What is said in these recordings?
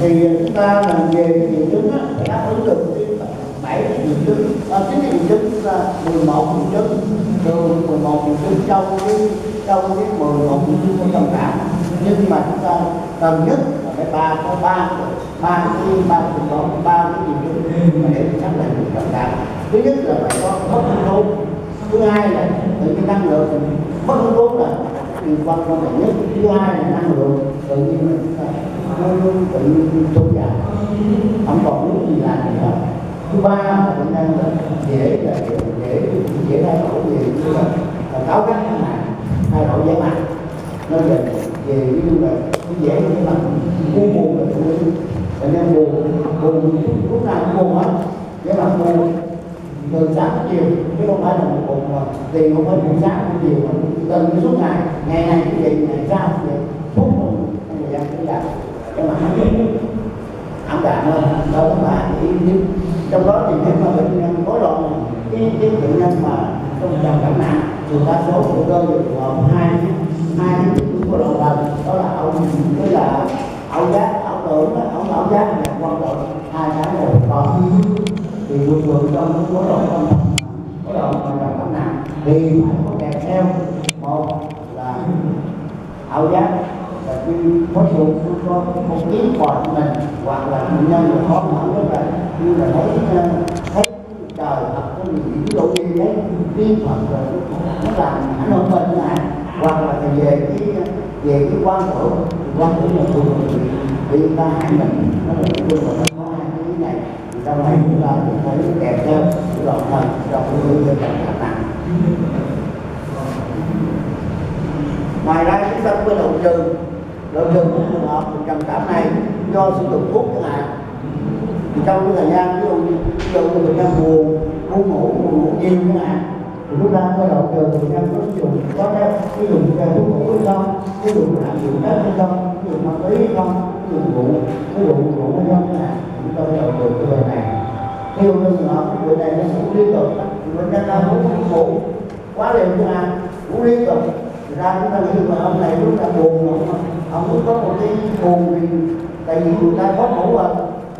thì à, chúng ta làm về cái triệu chứng á phải đáp ứng được cái bảy ờ, cái triệu chứng. À, chín cái triệu chứng là ta mười một triệu chứng. Từ mười một triệu chứng trong cái trong cái mười một triệu chứng của trầm cảm nhưng mà chúng ta cần nhất là phải ba có ba ba cái ba cái có ba cái triệu chứng để xác định được trầm cảm thứ nhất là phải có mất hứng thứ hai là tự nhiên năng lượng mất hứng vốn là điều quan trọng nhất thứ hai là năng lượng tự nhiên là chúng ta tự nhiên sụt giảm không còn những gì làm nữa thứ ba là bệnh nhân là dễ là dễ dễ, dễ thay đổi về như là, là cáo gắt chẳng hạn thay đổi vẻ mặt nó về về như là nó dễ như là buồn buồn là bệnh nhân buồn buồn lúc nào cũng buồn hết vẻ mặt buồn từ sáng đến chiều chứ không phải là một buồn mà tiền không phải buổi sáng buồn chiều mà từng suốt ngày ngày này như vậy, ngày sau như vậy. Phút trong thời gian cũng làm cái mà nó ảm đạm hơn đó có phải chỉ nhưng trong đó thì nếu mà bệnh nhân có loạn cái cái bệnh nhân mà trong trầm cảm nặng thì đa số của cơ được gồm hai hai cái chứng của loạn thần đó là ông, tức là ảo giác ảo tưởng ảo ảo giác là quan trọng, hai cái đều có thì thường thường trong cái khối loạn trong thần rối mà trầm cảm nặng thì phải có kèm theo. Một là ảo giác. Là khi có sự có một tiếng gọi của mình, hoặc là bệnh nhân là khó thở rất là như là thấy ờ, thấy trời thật, có gì ví dụ như đấy, tiên phật rồi, nó làm ảnh hưởng mình như này hoặc là về cái về cái quan tưởng quan tưởng là thường bị bị người ta hại mình, nó là cái chung trong này chúng ta cũng thấy đẹp hơn cái đoạn thần trong cái người trầm cảm nặng ngoài ra chúng ta cũng phải đầu trừ đầu trừ của trường hợp trầm cảm này do sử dụng thuốc chẳng hạn. Thì trong cái thời gian, ví dụ như ví dụ như bệnh nhân buồn buồn ngủ buồn ngủ nhiều chẳng hạn, thì chúng ta có đầu trừ bệnh nhân có sử dụng có cái ví dụ như thuốc ngủ hay không ví dụ như lạm dụng hay không ví dụ ma túy hay không ví dụ ngủ ví dụ ngủ hay không chẳng hạn. Chúng ta phải đầu trừ nhiều bệnh này ví trường hợp cái này nó cũng liên tục. Người ta nhân đang ngủ ngủ quá liều chẳng ăn cũng liên tục. Thực ra chúng ta nghĩ mà ông này lúc ta buồn rồi. Ông, cũng có một cái buồn vì tại vì người ta có ngủ rồi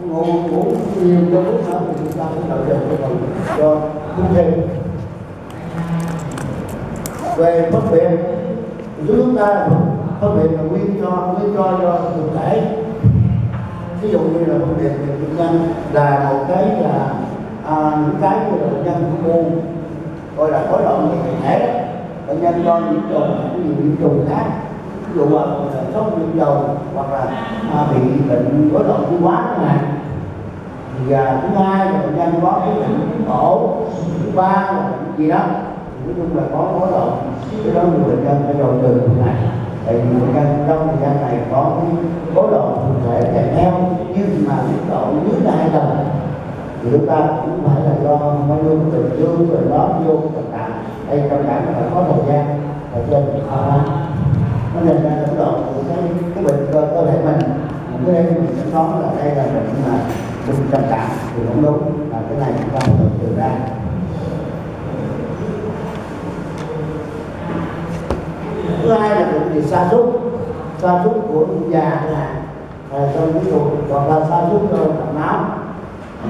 ngủ ngủ nhiều cho lúc đó thì chúng ta cũng đợi được cái phần cho cung thêm về phân biệt chúng ta phân biệt là nguyên do nguyên do do thực thể ví dụ như là phân biệt về bệnh nhân là một cái là à, những cái như là bệnh nhân của buồn gọi là rối loạn về thể đó. Bệnh nhân do nhiễm trùng cái gì nhiễm trùng khác. Ví dụ là sốt nhiễm dầu hoặc là à, bị bệnh rối loạn tiêu hóa chẳng hạn. Thì à, thứ hai là bệnh nhân có cái bệnh cổ thứ ba là bệnh gì đó. Nói chung là có rối loạn cái đó người bệnh nhân phải đầu từ này. Tại vì bệnh nhân trong thời gian này có cái rối loạn thể kèm theo nhưng mà mức độ dưới hai lần thì chúng ta cũng phải là do nó luôn từ dương rồi đó vô tình cảm đây, trong cảm phải có thời gian và trên khó khăn nó nên ra cái độ của cái cái bệnh cơ cơ thể mình cái đây mình sẽ nói là đây là bệnh mà bệnh trầm cảm thì không đúng là cái này chúng ta phải tự trừ ra thứ hai là bệnh gì sa sút. Sa sút của già là trong ví dụ hoặc là sa sút do máu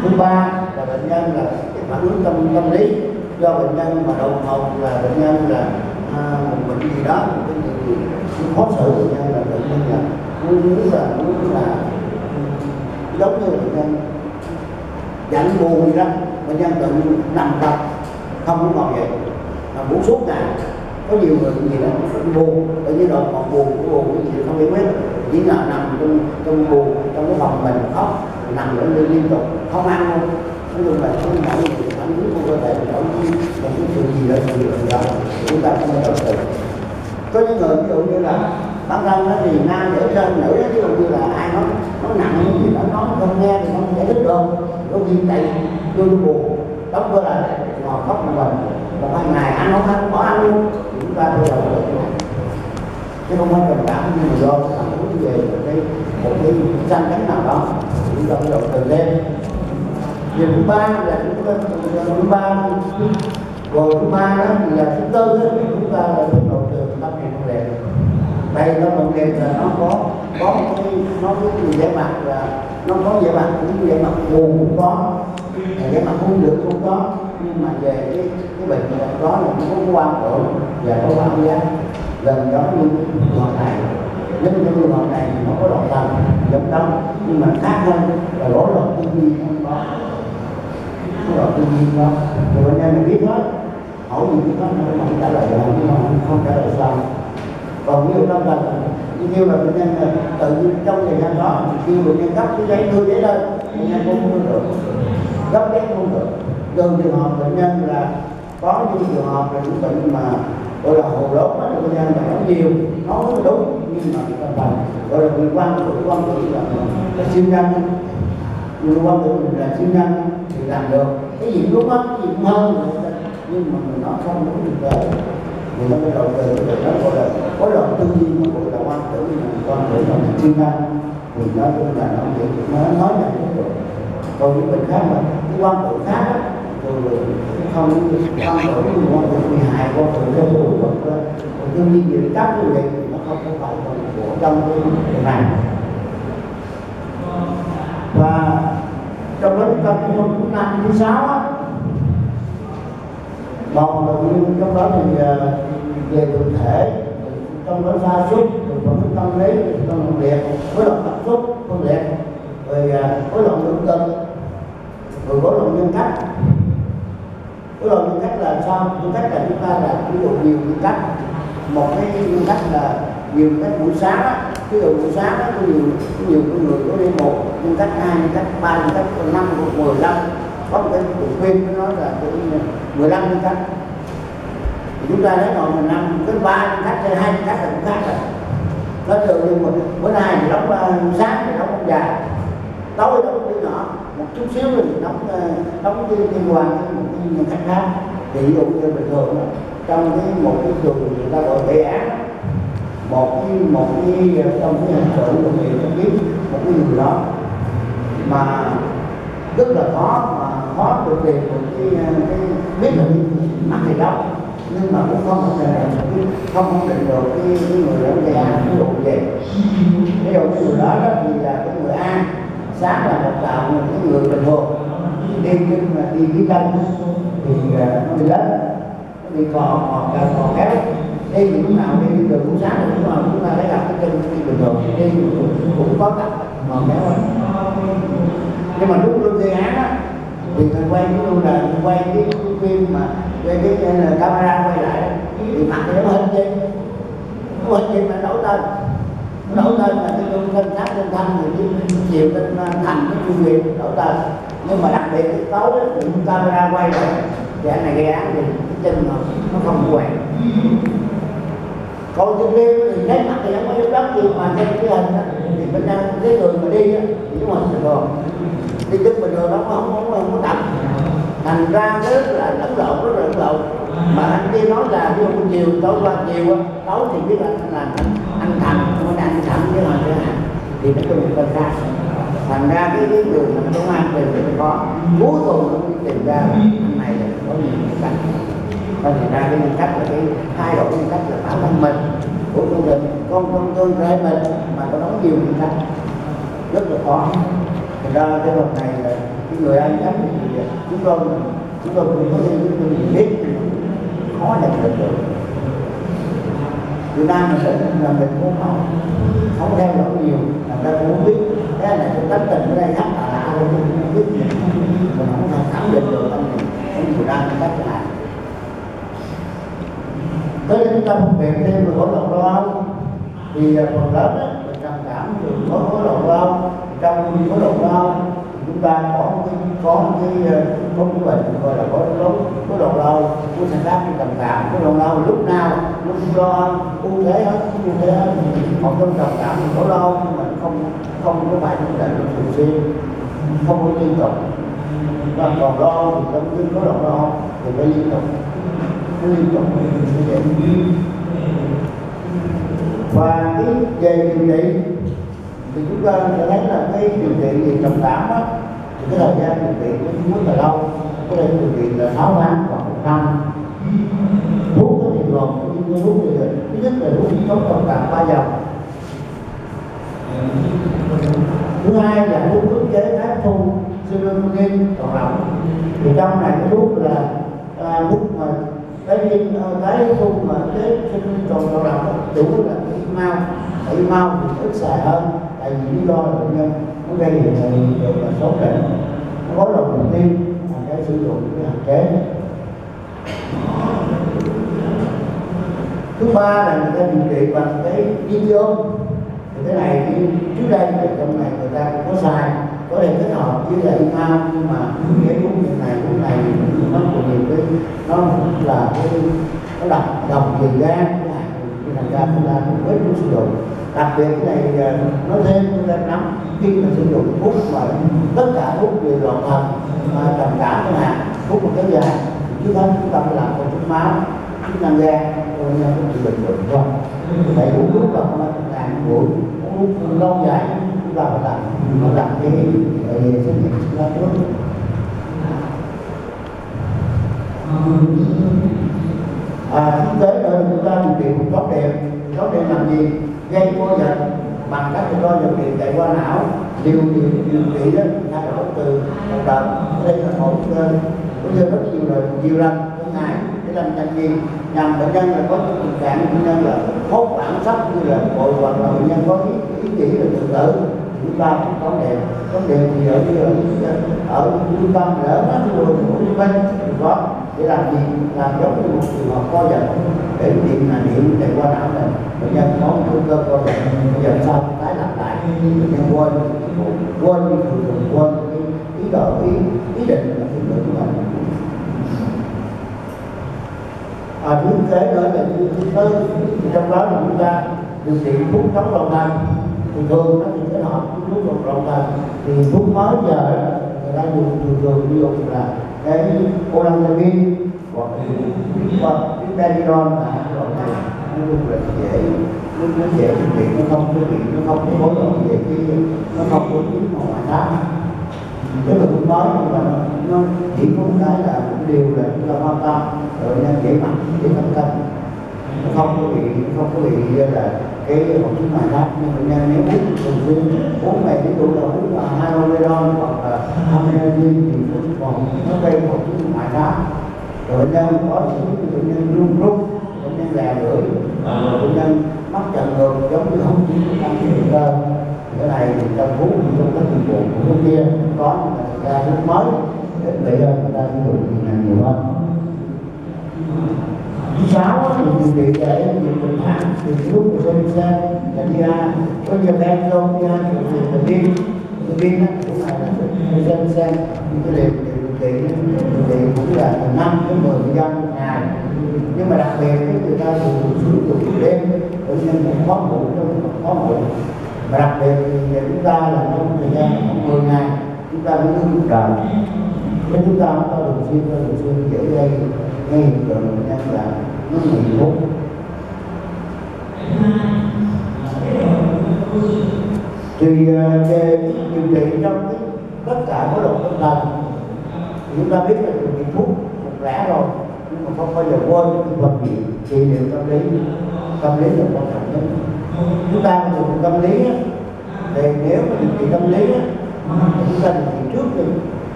thứ ba là bệnh nhân là cái phản ứng tâm tâm lý do bệnh nhân mà đầu một là bệnh nhân là à, một bệnh gì đó một cái gì khó xử bệnh nhân là bệnh nhân là muốn muốn là muốn là giống như bệnh nhân giận buồn gì đó bệnh nhân tự nằm tập không có ngồi dậy mà muốn suốt ngày có nhiều người gì đó buồn tự nhiên đột ngột buồn buồn cái gì không hiểu hết chỉ là nằm trong trong buồn, trong cái phòng mình khóc, nằm ở đây liên tục, không ăn luôn. Nói chung là không mỗi người phản ứng của cơ thể mỗi khi một cái chuyện gì đó gì đó chúng ta không có tự có những người ví dụ như là bản răng nó thì nam nữ trên nữ đó, ví dụ như là ai nói nó nặng gì đó nói không nghe thì không giải thích được. Có khi chạy vô buồn, đóng cửa lại, ngồi khóc một mình. Một hai ngày ăn không ăn có ăn luôn. Chúng ta bây giờ phải cái này chứ không phải tình cảm như mà do phản về một cái một cái danh cánh nào đó chúng ta bắt đầu từ lên. Điều thứ ba là chúng ta thứ ba rồi thứ ba đó là thứ tư đó chúng ta là cái đầu trường tâm ngày công đẹp đây tâm niệm đẹp là nó có có một cái, nó có cái vẻ mặt là nó có vẻ mặt, cũng vẻ mặt buồn cũng có. Ờ, vẻ mặt không được cũng có, nhưng mà về cái cái bệnh đó là nó có quan tưởng và có quan giác gần đó như ngọn này giống như người ngọn này nó có đoạn tầng giống đó nhưng mà khác hơn là lỗ lộn tư duy không có cái đoạn tư duy đó rồi anh em mình biết hết. Hỏi gì biết hết nó không trả lời được, nhưng mà không trả lời xong. còn nhiều tâm tầng như kêu là bệnh nhân tự nhiên trong thời gian đó kêu bệnh nhân gấp cái giấy đưa giấy lên, bệnh nhân cũng không được. Gấp giấy không được. Gần trường hợp bệnh nhân là có những trường hợp là những bệnh mà gọi là hồ đốt đó bệnh nhân là nói nhiều, nói đúng, nhưng mà cái phần gọi là người quan tử quan tử là là siêu nhân. Người quan tử mình là siêu nhân thì làm được. Cái gì đúng mắt cái gì cũng hơn nhưng mà mình nói không đúng được đấy thì nó mới đầu từ rồi nó gọi là có loại tư duy mà gọi là quan tử mà quan tử là siêu nhân. Thì nó cũng là nó chỉ nó nói nhận được. Còn những mình khác mà, cái quan tử khác đó rồi không quan tử quan tử bị hại con tử cái thủ hoặc là đương nhiên việc các như vậy nó không có phải còn của trong cái này và trong đó chúng ta cũng có thứ năm thứ sáu á một là như trong đó thì về thực thể trong đó sa sút rồi còn cái tâm lý tâm liệt với lòng tập xúc phân liệt rồi với lòng lượng tâm rồi với lòng nhân cách cái loại nguyên cách là sao? Nguyên cách là chúng ta là ví dụ nhiều nguyên cách một cái nguyên cách là nhiều cách buổi sáng á ví dụ buổi sáng á, có nhiều có nhiều người có đi một, nguyên cách hai, nguyên cách ba, nguyên cách năm, một, mười lăm. Có một cái cuộc khuyên nó nói là cái mười lăm nguyên cách thì chúng ta lấy rồi mình năm cái ba nguyên cách hay hai nguyên cách là cũng khác rồi. Nó thường như một, bữa nay thì đóng ờ, sáng thì đóng ông già tối đóng chút xíu thì đóng ờ, đóng cái liên quan cái một cái nhân cách khác. Thì ví dụ như bình thường đó, trong cái một cái trường người ta gọi đề án. Một cái một cái ờ, trong cái hình sự của người ta biết một cái người đó. Mà rất là khó mà khó được tìm một cái, ờ, cái biết là mắc gì đâu nhưng mà cũng không thể được không không định được cái, cái người đó gây án ví dụ về ví dụ cái người đó, đó thì là cái người A sáng là một đạo một cái người bình thường. Đi nhưng mà đi dưới chân thì à, nó bị lớn. Nó bị cò cò cò, cò kéo. Đi thì lúc nào đi đường buổi sáng đến lúc nào chúng ta thấy gặp cái chân đi bình thường. Đi cũng có cặp mà kéo nhưng mà lúc lúc gây án á thì thầy quay cái luôn là quay cái phim mà quay cái, camera quay lại thì mặt nó hết chứ nó hết chứ mà đấu tên đấu lên là cái trung thân sát lên thanh thì chiều lên thành cái chuyên viện đấu tên nhưng mà đặc biệt cái tối đó thì camera quay lại thì anh này gây án thì cái chân nó, nó không quẹt còn chân đêm thì thấy mặt thì không có giống lắm nhưng mà trên cái hình đó, thì bên đang cái người mà đi á thì nó mình bình thường đi chân bình thường nó không không không có tập. Thành ra rất là lẫn lộn rất là lẫn lộn. Mà anh kia nói là ví dụ chiều tối qua chiều tối thì biết anh làm anh, nó đang không phải anh thành với họ thì nó có một ra thành ra cái cái đường mà công an về thì có. Cuối cùng nó mới tìm ra hôm này là có nhiều cái cách và thành ra cái nguyên cách là cái thay đổi nguyên cách là bản thân mình. Của con người con con con rơi mình mà có đóng nhiều nhân cách rất là khó. Thành ra cái luật này là cái người ăn chắc thì à, chúng tôi chúng tôi cũng có những cái biết. Khó nhận được được. Việt Nam mình là mình muốn không không theo dõi nhiều, là ta cũng không biết. Cái này cũng tính tình ở đây khác là ai cũng không biết mình không thể khẳng định được tâm mình này anh Việt Nam cách là tới đến tâm biệt thêm về hỗn loạn lo âu. Thì phần lớn á mình trầm cảm được có hỗn loạn lo âu. Trong hỗn loạn lo âu, chúng ta có một cái có cái ờ, có cái bệnh gọi là có lúc có đầu lâu có sản giác trầm cảm có đầu lâu lúc nào, lúc do ưu thế hết u thế hết còn trong trầm cảm thì có lâu nhưng mà không không có phải cũng định thường xuyên, không có liên tục và còn lo thì tâm tư có đầu lo thì phải liên tục nó liên tục như vậy và cái về điều trị thì chúng ta sẽ thấy là cái điều trị về trầm cảm đó cái thời gian điều trị nó cũng rất là lâu. Có thể điều trị là 6 tháng hoặc một năm. Tôi thuốc thì thứ nhất là thuốc chống trọng cảm ba dòng thứ hai là thuốc ức chế tác thu serotonin còn lỏng thì trong này cái thuốc là à, thuốc mà cái viên à, cái thuốc mà chế serotonin còn còn lỏng chủ là cái mau. Tại mau thì ít xài hơn tại vì lý do là bệnh nhân gây hiện tượng là sốt tỉnh nó có lòng mục tiêu là cái sử dụng cái hạn chế. Thứ ba là người ta điều trị bằng cái video thì cái này thì trước đây thì trong này người ta cũng có xài có thể kết hợp với lại mau nhưng mà cái thuốc như này thuốc này nó cũng nhiều cái nó là cái nó độc độc về gan cái này thì thành ra người ta cũng ít muốn sử dụng đặc biệt cái này nó nói thêm chúng ta nắm khi mà sử dụng thuốc mà tất cả thuốc đều loạn thần à, trầm cảm chẳng hạn thuốc một cái dài trước không chúng ta phải làm công thức máu chức năng gan coi như cũng bị bình thường không tại uống thuốc là không phải ngàn buổi uống lâu dài chúng ta phải làm phải làm cái ờ, xét nghiệm sinh ra trước à, thực tế là chúng ta điều trị một chó đèn chó đèn làm gì? Gây co giật bằng các cái co giật điện chạy qua não. Điều điều điều trị đó thay đổi từ một đợt đây là một cũng như rất nhiều lần nhiều lần mỗi ngày để làm chân gì nhằm bệnh nhân là có tình trạng bệnh nhân là hốt hoảng sốc như là bội hoặc là bệnh nhân có ý, ý nghĩ là tự tử. Chúng ta cũng có đề có đề thì ở như ở, ở trung tâm lỡ nó thì đường của Hồ Chí Minh có để làm gì? Làm giống như một trường hợp co giật. Để điện là điện chạy qua não này bệnh nhân có một nguy cơ co giật. Co giật sau tái lặp lại bệnh nhân quên quên đi thường thường quên cái ý đồ ý ý định là sự người của mình. À, thứ kế nữa là thứ thứ tư trong đó là chúng ta điều trị thuốc chống lòng thần. Thì thường nó thì cái họ thuốc chống lòng thần. Thì thuốc mới giờ người ta dùng thường thường ví dụ là cái olanzapine hoặc hoặc cái benadryl là loại này nó dùng là dễ nó, nó dễ thực hiện nó không có bị nó không có phối hợp về cái nó không có cái ngoại tác tức là cũng nói nhưng mà nó, nó chỉ có một cái là một điều là chúng ta quan tâm rồi nên dễ mặt dễ tâm tâm. Nó không có bị không có bị là cái hội chứng ngoại tháp nhưng bệnh nhân nếu uống thường xuyên uống đủ rồi dụ hai uống là đó hoặc là amanitin thì cũng còn nó gây hội chứng ngoại tháp rồi bệnh nhân có những bệnh nhân run run, bệnh nhân lè lưỡi rồi bệnh nhân mắc trần ngược giống như không chỉ tăng huyết cơ. Cái này thì trong thuốc trong các dịch vụ của cái kia có nhưng mà thực ra thuốc mới ít bị hơn người ta sử dụng nhiều hơn thứ sáu thì điều trị để điều bệnh thẳng thì lúc tôi đi xem là đi ra. Có nhiều benzo DA thì mình đi. Mình đi đó cũng là CBC những cái điều trị điều trị cũng là từ năm đến mười phần trăm một ngày. Nhưng mà đặc biệt cái người ta thường xuống dụng đêm bệnh nhân cũng khó ngủ, trong khó ngủ. Và đặc biệt thì chúng ta là trong thời gian khoảng 10 ngày, chúng ta mới uống thuốc trời nếu chúng ta không có thường xuyên thường xuyên dễ gây ngay hiện tượng nhân là nó bị thuốc thì à, về điều trị trong cái, tất cả các động tâm thần thì chúng ta biết là điều trị thuốc cũng rẻ rồi nhưng mà không bao giờ quên cái vật gì trị liệu tâm lý. Tâm lý là quan trọng nhất. Chúng ta mà dùng tâm lý thì nếu mà điều trị tâm lý thì chúng ta điều trị trước đi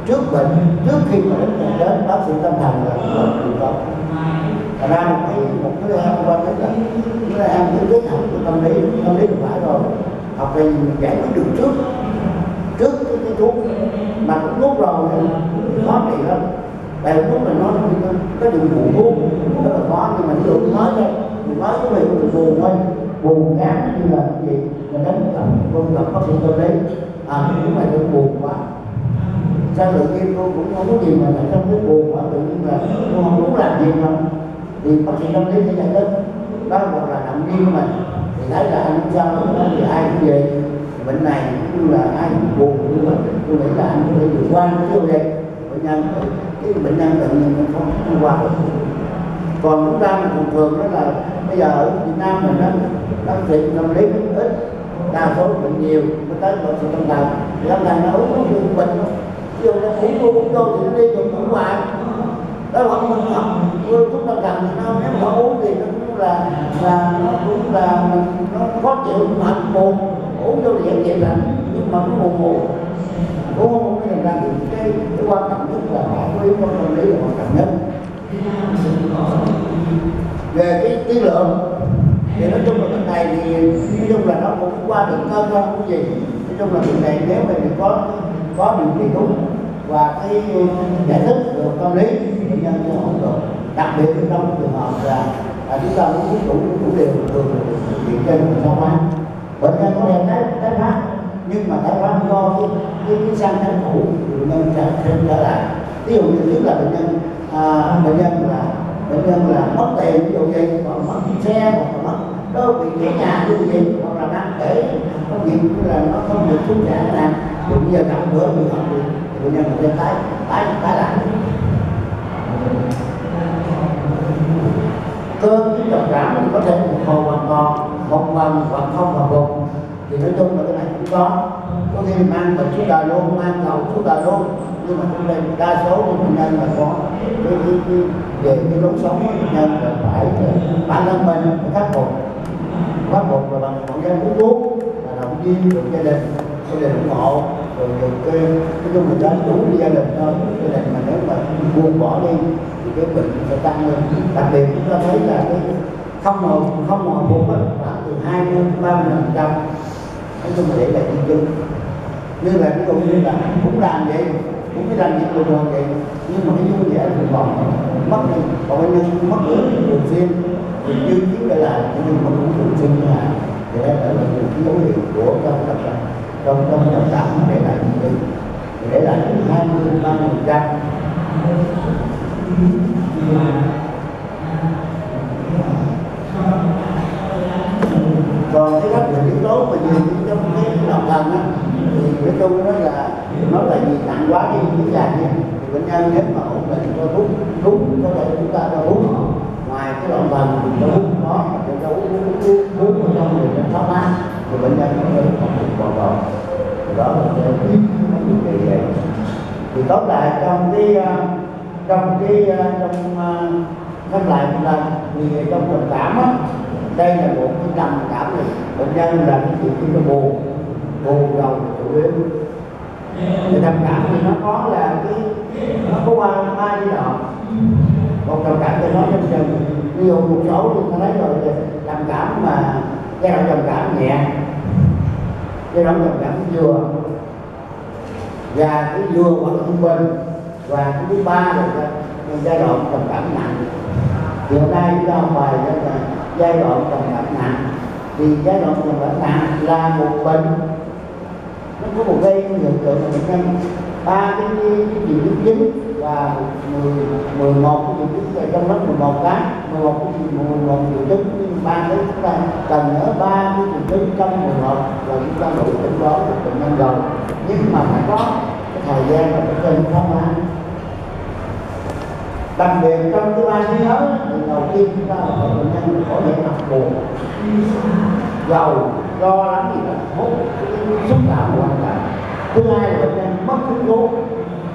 trước bệnh trước khi mà đến đến bác sĩ tâm thần là bệnh điều đó thành ra một cái một cái em quan rất là cái em cái kết hợp của tâm lý tâm lý là phải rồi. Học thì giải quyết được trước trước cái, cái thuốc. Mà cũng thuốc rồi thì khó trị lắm. Tại vì thuốc mình nói nó cái đường buồn thuốc rất là khó. Nhưng mà ví dụ nói thôi mình nói với mình mình buồn thôi. Buồn ngán như là gì? Mình đánh gặp con gặp bác sĩ tâm lý. À nhưng mà tôi buồn quá sao tự nhiên cô cũng không có gì mà lại trong cái buồn quá, tự nhiên là cô không muốn làm gì mà thì bác sĩ tâm lý sẽ giải thích đó một là nặng riêng mà. Thì thấy là anh sao đó, thì ai cũng vậy. Bệnh này cũng là ai cũng buồn, nhưng mà tôi nghĩ là anh có thể vượt qua cái vấn đề bệnh nhân, cái bệnh nhân tự nhiên nó không không qua được. Còn chúng ta mình thường thường đó là bây giờ ở Việt Nam mình đó, bác sĩ tâm lý ít, đa số bệnh nhiều nó tới bác sĩ tâm thần. Thì tâm thần nó uống uống bệnh chứ là uống uống cho thì nó đi dùng uống hoài. Đó không không người thuốc ta cần thì nó nếu mà không uống thì nó cũng là là nó cũng là mình nó khó chịu mệt buồn uống vô thì vậy là nhưng mà cũng buồn ngủ, cũng không có nhận ra được cái, cái quan trọng nhất là họ có yếu tố tâm lý là quan trọng nhất. Về cái tiến lượng thì nói chung là cái này thì nói chung là nó cũng qua được cơn không cái gì. Nói chung là việc này nếu mà mình có có điều kiện đúng và cái giải thích được tâm lý bệnh nhân sẽ không được. Đặc biệt là trong trường hợp là, là chúng ta muốn đủ đủ điều thường hiện trên sau hóa. Bệnh nhân có đem tái tái phát nhưng mà tái phát do cái cái, cái sang chấn cũ bệnh nhân trở thêm trở lại. Ví dụ như trước là bệnh nhân à, bệnh nhân là bệnh nhân là mất tiền ví dụ như hoặc mất xe hoặc là mất đó bị cháy nhà như gì hoặc là đang để có việc là nó không được xuống trả là bây giờ cầm bữa bị họ được bệnh nhân sẽ tái tái tái lại. Cơn cái trầm cảm thì có thể một hồi hoàn toàn, một lần hoặc không hoàn toàn thì nói chung là cái này cũng có. Có khi mang bệnh suốt đời luôn, mang đầu suốt đời luôn. Nhưng mà trong đây đa số của bệnh nhân là có. Cái cái cái về cái lối sống của bệnh nhân là phải bản thân mình phải khắc phục. Khắc phục là bằng mọi cái uống thuốc là động viên được gia đình gia đình ủng hộ rồi đầu cái nói chung là đến đúng gia đình thôi. Gia đình mà nếu mà buông bỏ đi, thì cái bệnh sẽ tăng lên. Đặc biệt chúng ta thấy là cái không hồi không hồi phục là từ 20 ba mươi phần trăm. Nói chung là để là di chứng như là ví dụ như là cũng làm vậy cũng cái làm việc bình thường vậy, nhưng mà cái vui vẻ thì còn mất đi. Còn bệnh nhân mất ngủ thường xuyên thì như chiếu lại nhưng bệnh nhân mất thường xuyên là để đây là một cái dấu hiệu của các trầm cảm trong trong nhập sản để lại những cái để lại hai mươi ba phần trăm. Còn cái các yếu tố mà nhìn trong cái lòng thần á, thì nói chung đó là nó là gì nặng quá đi kéo vậy. Nha thì bệnh nhân nếu mà ổn định cho thuốc thuốc có thể chúng ta cho thuốc. Ngoài cái lòng thần thì cho thuốc đó để cho uống thuốc thuốc thuốc trong người nó thoát mát thì bệnh nhân nó thể không được hoàn toàn thì đó là cái nó được như vậy. Thì tóm lại trong cái à, trong cái à, trong à, nhắc lại một lần thì trong trầm cảm á, đây là một cái trầm cảm này. Bệnh nhân là cái chuyện nó buồn buồn đầu chủ yếu thì trầm cảm thì nó có là cái, nó có qua ba giai đoạn. Còn trầm cảm thì nó trong dần ví dụ một số thì ta thấy rồi trầm cảm mà giai đoạn trầm cảm nhẹ. Giai đoạn trầm cảm vừa. Và cái vừa hoặc là trung bình. Và cái thứ ba là giai đoạn trầm cảm nặng. Thì hôm nay chúng ta học bài đó là giai đoạn trầm cảm nặng. Thì giai đoạn trầm cảm nặng là một bệnh nó có một gây hiện tượng là bệnh nhân ba cái cái triệu chứng chính và mười mười một cái triệu chứng trong đó mười một cái, mười một cái mười một triệu chứng nhưng ba cái chúng ta cần ở ba cái triệu chứng trong mười một là chúng ta đủ chẩn đó được bệnh nhân rồi. Nhưng mà phải có cái thời gian và cái kênh không ăn đặc biệt trong cái ba trí nhớ thì đầu tiên chúng ta là bệnh nhân có thể mặc buồn giàu, lo lắng gì đó hốt xúc cảm hoàn cảnh thứ hai là bệnh nhân mất hứng thú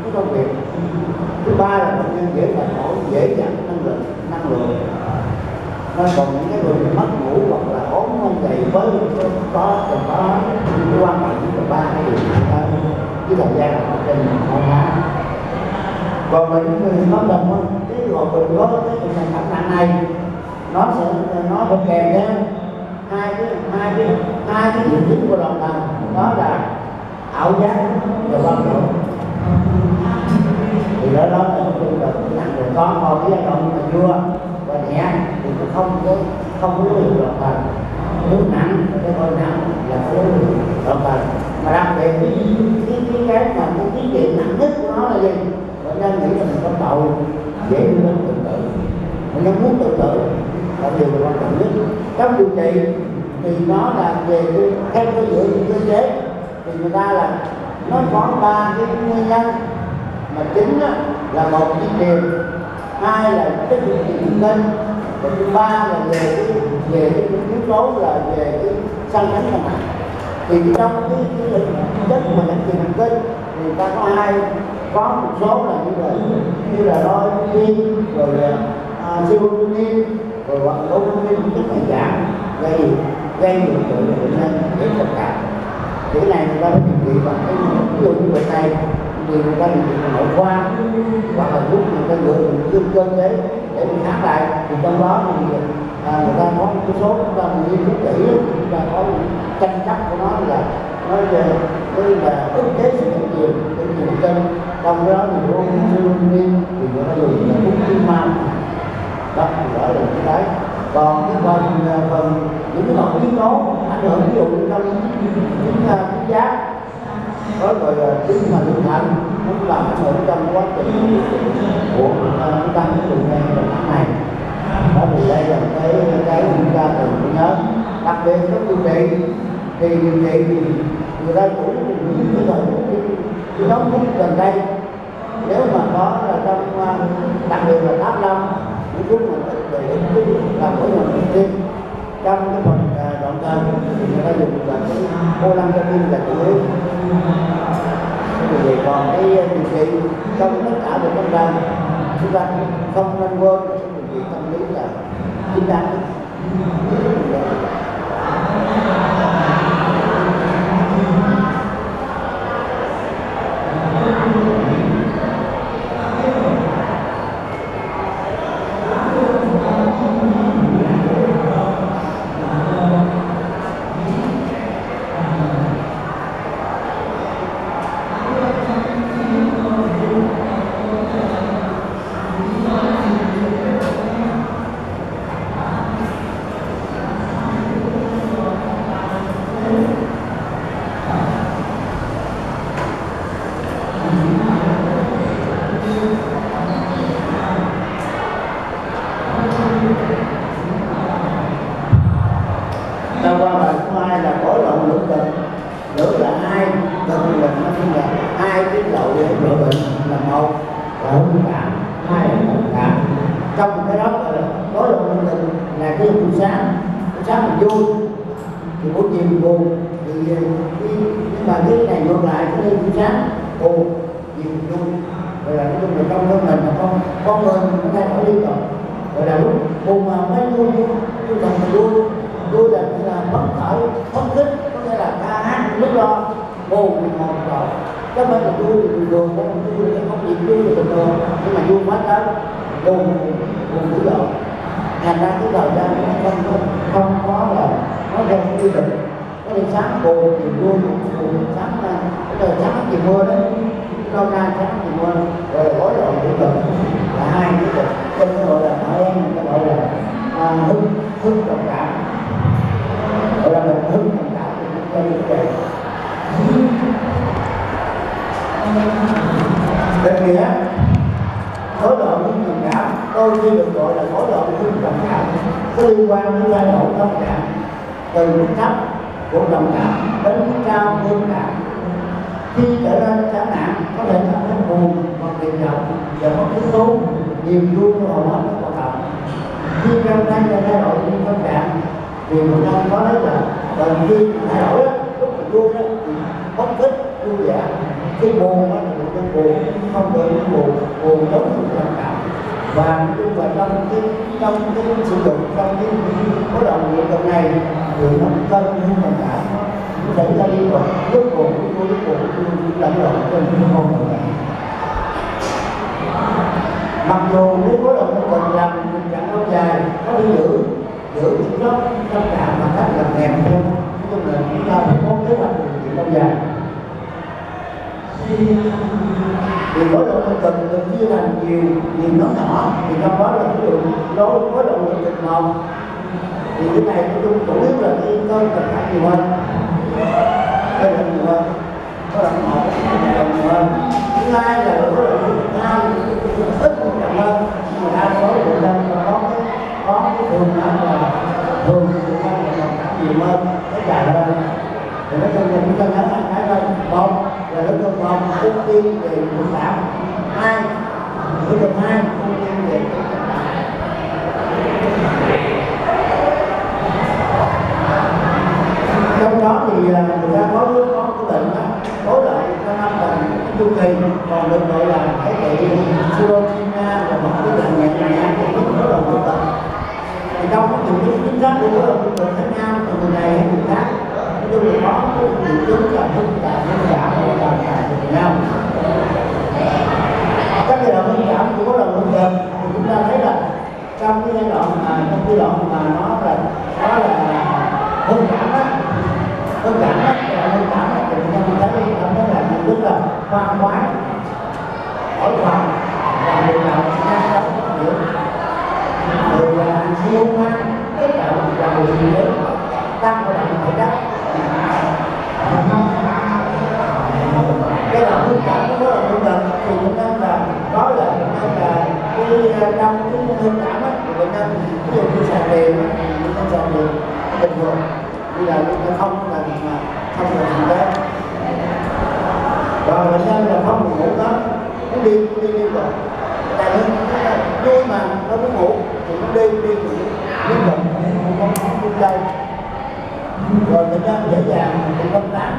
cái công việc thứ ba là bệnh nhân dễ mệt mỏi, dễ giảm năng lượng năng lượng. Nên còn những cái người mất ngủ hoặc là ốm không dậy với có cần có cái quan hệ là ba cái điều cái thời gian là trên không tháng còn mình người có đồng á cái loại bệnh có cái bệnh trạng cảm nặng này, nó sẽ, nó phải kèm theo hai cái hai cái hai cái triệu chứng của đồng thần đó là ảo giác và quan trọng thì đó đó là chúng ta nặng người có còn cái giai đoạn mà vua và nhẹ thì cũng không có không có được hiệu lòng thần nếu nặng cái con nặng là có được hiệu thần mà đặc biệt cái cái cái cái mà cái cái chuyện nặng nhất của nó là gì? Bệnh nhân nghĩ là mình có tội, dễ đưa đến tự tử. Bệnh nhân muốn tự tử là điều quan trọng nhất. Trong điều trị thì nó là về cái, theo cái dựa cơ chế thì người ta là nó có ba cái nguyên nhân mà chính đó, là một cái điều hai là cái điều kiện thần và thứ ba là về cái về cái yếu tố là về cái săn chấn của mặt thì trong cái cái chất mà nhận tiền thần kinh thì ta có hai có một số là như là như là đôi tim rồi uh, à, serotonin rồi hoặc đúng cái chất là giảm gây gây hiện tượng bệnh nhân rất trầm cảm chỗ cái này người ta phải điều trị bằng cái ví dụ như bệnh này thì người ta điều trị bằng nội khoa hoặc là giúp người ta dựa vào dương cơ chế để mình khám lại. Thì trong đó thì à, người ta có một số chúng ta nghiên cứu kỹ. Chúng ta có tranh chấp của nó là nó về cái là ức chế sự nhận nhiều cái nhiều chân. Trong đó thì ung dương nguyên thì người ta dùng là thuốc tim mang đó thì đó là cái. Đấy còn cái phần à, phần những cái phần yếu tố hưởng ví dụ trong chúng ta cái giá đó rồi là chứng mà lương thành cũng làm ảnh hưởng trong quá trình của chúng ta những đường ngang và tháng này. Đó thì đây là cái cái chúng ta cần phải nhớ. Đặc biệt trong điều trị thì điều trị thì người ta cũng những cái thời cái, nhóm thuốc gần đây nếu mà có là trong à, đặc biệt là tám năm những thuốc mà ít về ít cái làm mỗi lần tim trong cái phần à, đoạn trên thì người ta dùng là cái tim là chủ yếu vì còn cái à, điều trị trong tất cả được vấn đề chúng ta không nên quên cái điều trị tâm lý là chính đáng. Dạ ta qua bài thứ hai là có lộn lưỡng cực lưỡng là hai cực là nó cũng là hai cái lậu để lựa bệnh là một là hung cảm hai là trầm cảm trong cái đó gọi là có lộn lưỡng cực là cái buổi sáng buổi sáng mình vui thì buổi chiều mình buồn thì cái, nhưng mà cái này ngược lại cái buổi sáng buồn chiều mình vui rồi là nói chung là trong thân mình là con con người mình có thay đổi liên tục rồi là lúc buồn mà mới vui vui vui thật là vui vui là là phấn khởi phấn khích có nghĩa là ca hát lúc đó buồn thì một rồi chứ không phải là vui thì bình thường không vui thì không gì vui thì bình thường nhưng mà vui quá đó buồn buồn dữ dội thành ra cái thời gian nó không có không có là nó theo quy định. Có thể sáng buồn thì vui buồn sáng là cái trời sáng thì mưa đấy. Lâu nay sáng thì mưa rồi gói loạn kỹ thuật là hai cái thuật cái gọi là ở em cái gọi là à, hưng hưng đồng cảm. Gọi là mình hưng đồng cảm thì cũng cho được cái định nghĩa rối loạn hưng đồng cảm. Đôi khi được gọi là rối loạn hưng đồng cảm. Có liên quan đến giai đoạn tâm trạng từ mức thấp của đồng cảm đến mức cao hưng cảm khi trở nên chán nản, có thể cảm thấy buồn hoặc tuyệt vọng và mất hứng thú niềm vui của hầu hết các hoạt động khi trong đang trong thay đổi những tâm trạng thì mình đang có đấy là gần khi thay đổi lúc mình vui đó thì bất thích vui vẻ. Khi buồn á thì mình buồn, không được buồn buồn giống như trầm cảm và nói chung là trong cái trong cái sử dụng trong cái có đồng nghiệp lần này. Thì nó cân như trầm cảm nó xảy ra đi rồi. Cuối cùng cuối cùng lúc buồn lúc lẫn lộn trên cái môn này. Mặc dù nếu có đồng nó còn làm tình trạng lâu dài. Có đi giữ giữ kiểm soát tâm cả mà cách làm đẹp hơn. Nói chung là chúng ta phải có kế hoạch điều trị lâu dài thì có động lực cần được chia thành nhiều nhiều nhóm nhỏ thì trong đó là ví dụ đối có động lực cực một thì cái này nói chung chủ yếu là cái có cần phải nhiều hơn. Cơ là nhiều hơn. Có động lực là nhiều hơn. Thứ hai là có động lực hai ít quan trọng hơn nhưng mà đa số người dân có cái có cái thường cảm là thường người dân là đồng cảm nhiều hơn cái dài hơn thì nói chung là chúng ta nhớ hai cái thôi một là nó cơ một ưu tiên về hai cái thứ hai không gian về trong đó thì à, người ta có nước có cái bệnh đó đối lại ta năm bệnh chu kỳ, còn được gọi là cái trị sirotina là một cái bệnh nhẹ nhàng của những cái đồng thực tập thì trong cái những cái chính sách của nó là một khác nhau từ người này hay người khác, nói chung là có những triệu chứng là hưng cảm hưng cảm và cảm cảm của nhau các cái đoạn hưng cảm của có đoạn hưng cảm thì chúng ta thấy là trong cái giai đoạn mà trong cái đoạn mà nó là nó là hưng cảm á. Hưng cảm á, là hưng cảm á, thì chúng ta thấy cảm thấy là rất là khoan khoái hỏi khoan và người nào cũng đang trong những người siêu mang tất cả là người gì đấy tăng vào động thể đất cái là hương cảm của là hương cảm thì chúng ta là có là chúng ta là cái trong cái hương cảm á thì bệnh nhân ví dụ như sàn đèn chúng ta sàn đèn bình thường bây giờ chúng ta không là không là thực tế và bệnh nhân là không ngủ đó. Nó đi đi đi rồi tại vì khi mà nó muốn ngủ thì nó đi đi ngủ. Liên tục không không không đây rồi bệnh nhân dễ dàng thì không tác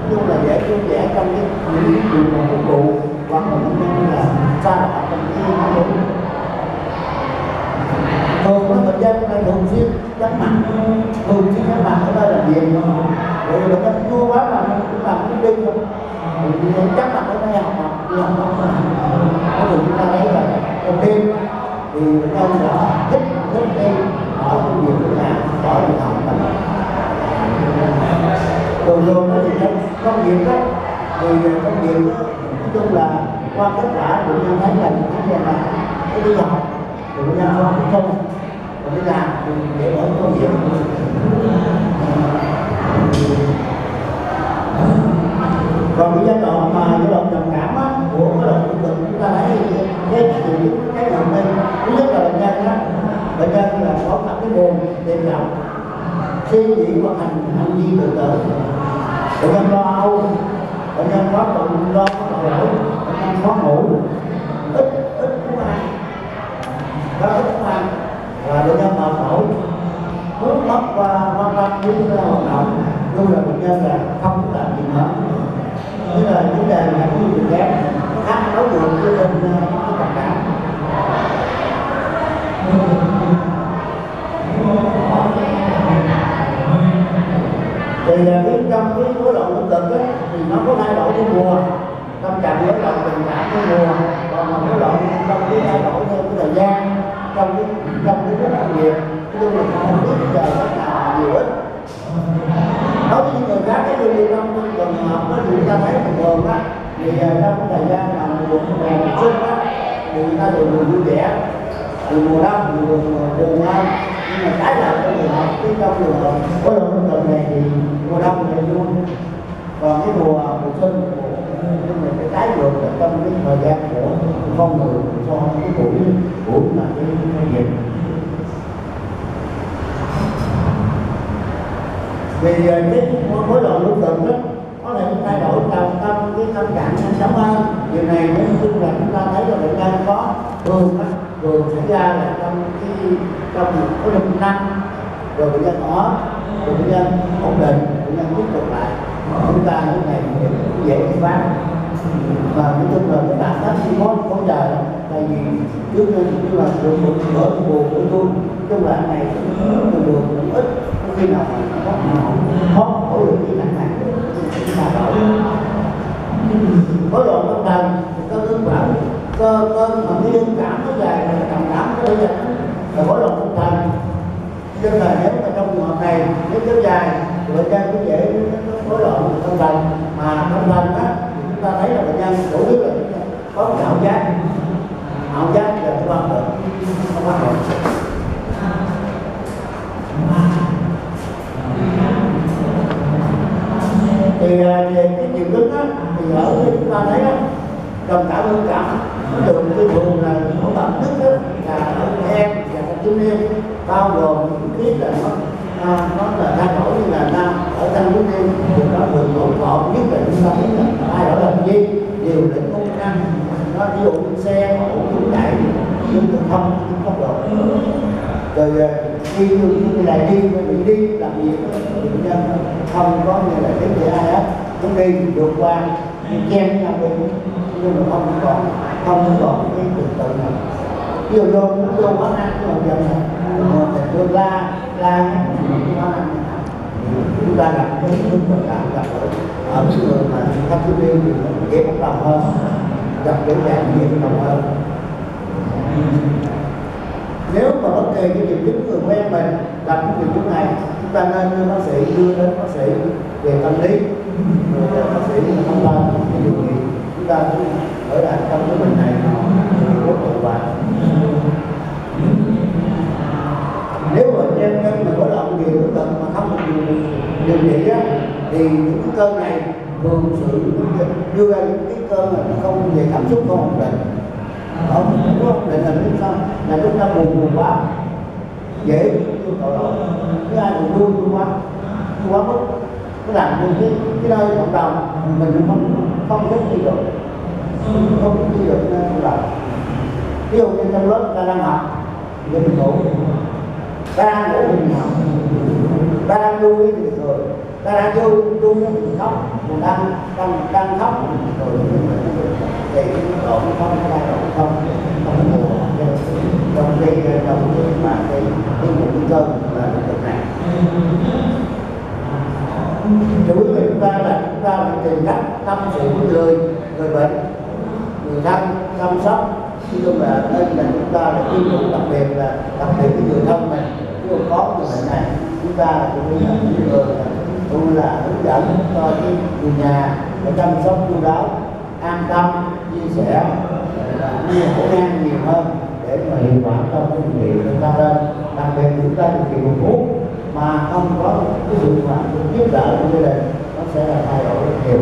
nói chung là dễ vui vẻ trong cái những điều mà phục vụ hoặc là bệnh nhân là xa đọa trong cái ăn uống thường các bệnh nhân là thường xuyên chắc mặt thường chứ chắc mặt ở đây là việc rồi bệnh nhân chua quá là cũng làm cũng đi thôi. Thì chắc mặt nó phải học mà, đi học mà. Có thể chúng ta thấy là trong đêm, thì bệnh nhân đã thích thích đi ở công việc của nhà bỏ đi học tập thường thường thì công việc đó thì công việc nói chung là qua kết quả của nhân thấy là những cái là cái đi học thì bệnh nhân không không còn đi làm để bỏ công việc còn cái giai đoạn mà giai đoạn trầm cảm á, của cái đoạn tự chúng ta thấy cái sự cái nhận đây thứ nhất là bệnh nhân đó. Bệnh nhân là có cảm cái buồn đêm rộng suy nghĩ hoặc hành hành vi tự tử. Bệnh nhân lo âu bệnh nhân có tự lo có tội lỗi bệnh nhân khó ngủ ít ít muốn ăn rất ít muốn ăn và bệnh nhân mệt mỏi nước mất và chúng ta hoạt động. Luôn là bệnh nhân là không thì người ta thường thường vui vẻ thì mùa đông thì mùa buồn hơn nhưng mà trái lại trong trường hợp cái trong trường hợp có lượng tâm tình này thì mùa đông thì vui còn cái mùa mùa xuân nhưng mà cái trái ngược là trong cái thời gian của con người so với cái buổi buổi là cái, cái dịch vì cái mối loạn lương thực đó có thể thay đổi trong tâm cái tâm trạng nhanh chóng hơn. Điều này nói chung là chúng ta thấy là bệnh nhân có thường á, thường xảy ra là trong cái, trong một cái năm năm, rồi bệnh nhân ó rồi bệnh nhân ổn định, bệnh nhân tiếp tục lại. Chúng ta lúc này cũng dễ bị phát. Và nói chung là cái bản giác khi có có dài tại vì trước đây như là được một bữa buồn của tôi. Chung là này cũng được cũng ít, có khi nào có khó khổ được cái nặng này. Chúng ta đổi có độ tâm thần có tương phản cơ cơ mà cái linh cảm nó dài là trầm cảm nó dài là có độ tâm thần nhưng nên là nếu mà trong trường hợp này, nếu kéo dài, thì bệnh nhân cũng dễ có loạn tâm thần. Mà tâm thần á, thì chúng ta thấy là bệnh nhân chủ yếu là có ảo giác. Ảo giác là cái quan được không quan được thì về cái triệu chứng á thì ở đây chúng ta thấy á trầm cảm hương cảm nó được cái thường là hỗn hợp nhất á là ở trẻ em và thanh thiếu niên bao gồm những cái là nó à, nó là thay đổi như là nam ở thanh thiếu niên thì nó thường nổi cộng nhất là chúng ta thấy là thay đổi hành vi điều lĩnh công năng nó ví dụ như xe ổ cũng chạy nhưng cũng không không độ rồi khi như là đi bị đi làm việc bệnh nhân không có như là tiếp gì ai hết cũng đi vượt qua chen nhau đi nhưng mà không còn không còn cái trực tự này ví dụ vô nó vô quán ăn nhưng mà giờ mà tôi la la chúng ta gặp cái thứ tất cả gặp ở xưa mà thanh thứ niên thì dễ bắt đầu hơn, gặp dễ dàng dễ bắt đầu hơn nếu mà bất kỳ cái triệu chứng người quen mình gặp cái triệu chứng này chúng ta nên đưa bác sĩ đưa đến bác sĩ về tâm lý. Rồi bác sĩ thông qua cái điều trị chúng ta cũng ở lại trong cái bệnh này nó rất hiệu quả. Nếu bệnh nhân nhân mà có động điều đối mà không được điều, điều trị á thì những cái cơn này thường sự đưa ra những cái cơn mà nó không về cảm xúc không ổn định không có định hình biết sao? Là chúng ta buồn buồn quá. Dễ yêu tội lỗi cái ai là vui vui quá. Vui quá mức. Nó làm cho cái cái nơi cộng đồng, mình cũng không không thích gì được. Không thích gì được cộng đồng ví dụ như trong lớp ta đang học, thì mình ngủ. Ta đang ngủ thì mình học. Ta đang vui thì cười ta đang vô vui mình khóc mình đang đang đang khóc. Rồi mình cười thì độ không ra độ không không mùa trong khi trong khi mà cái cái một cái cơn là cái cơn này. Chủ yếu của chúng ta là, chúng ta phải tìm cách tâm sự với người người bệnh, người thân, chăm sóc. Chứ không là nên là chúng ta là tiêu thụ đặc biệt là, đặc biệt với người thân mình nếu có người bệnh này. Chúng ta cũng là những người cũng là hướng dẫn cho cái người nhà để chăm sóc chú đáo an tâm chia sẻ chia khổ an nhiều hơn để mà hiệu quả trong cái điều trị chúng ta lên. Đặc biệt chúng ta điều trị một thuốc mà không có cái sự mà giúp đỡ của gia đình nó sẽ là thay đổi rất nhiều.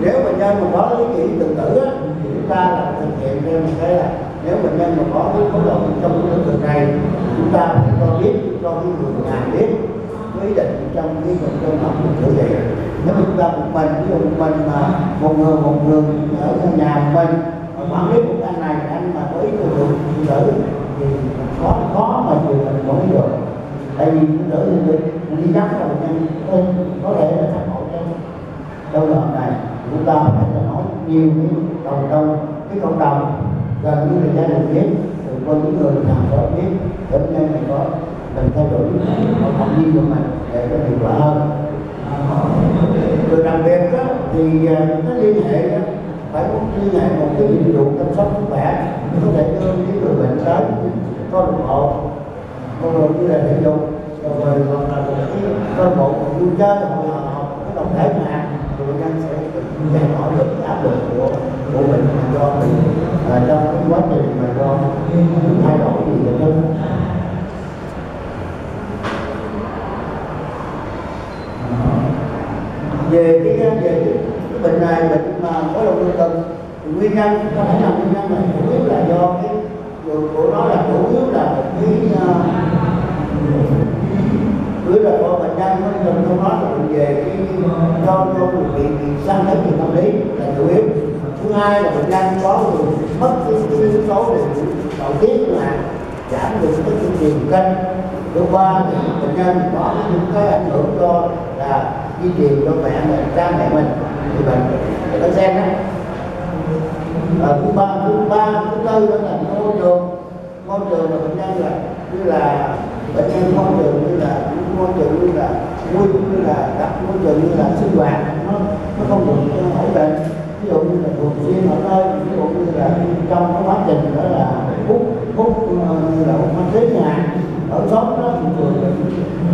Nếu bệnh nhân mà có cái nghĩ tự tử á, thì chúng ta là thực hiện theo một cái là nếu bệnh nhân mà có cái khối lượng trong cái lĩnh vực này chúng ta phải cho biết cho cái người nhà biết cái định trong cái vận trong học của như vậy nếu mà chúng ta một mình, ví dụ một mình mà một người một người ở trong nhà một mình, mà quản lý một anh này, anh mà có ý tưởng tự tử thì khó khó mà chịu mình quản lý được tại vì phụ nữ thì mình đi nhắc là bệnh nhân có thể là khắc phục trong trong là này chúng ta phải nói nhiều cái cộng đồng, cái cộng đồng gần như là gia đình biết có những người làm đó biết để bệnh nhân này có cần thay đổi họ học nhiên của mình để có hiệu quả hơn. Rồi đặc biệt đó, thì à, nó liên hệ đó, phải có liên hệ một cái dịch vụ chăm sóc sức khỏe có thể đưa những người bệnh tới có đồng bộ có đồng như là thể dục rồi hoặc là một cái câu bộ vui chơi hội họp cái đồng thể mạng người dân sẽ giải tỏa được cái áp lực của của mình do mình à, trong cái quá trình mà do thay đổi gì về thân về cái về cái, cái bệnh này bệnh mà có đầu lương cần nguyên nhân có thể là nguyên nhân là chủ yếu là do cái của nó là chủ yếu là một cái à, cứ là con bệnh nhân nó trong không nói là về cái do do điều kiện sang đến về tâm lý là chủ yếu thứ hai là bệnh nhân có mất cái cái yếu tố về đầu tiên là giảm được cái đường trình cân. Thứ ba thì bệnh nhân có những cái ảnh hưởng do là di truyền cho mẹ mình cha mẹ mình thì bệnh thì nó xem đó à, thứ ba thứ ba thứ tư đó là môi trường. Môi trường là bệnh nhân là như là bệnh nhân môi trường như là môi trường như là vui như là gặp môi trường như là sinh hoạt nó nó không được ổn định ví dụ như là thường xuyên ở đây, ví dụ như là trong cái quá trình đó là hút hút ờ, như là hút ma túy nhà. Ở xóm đó thì thường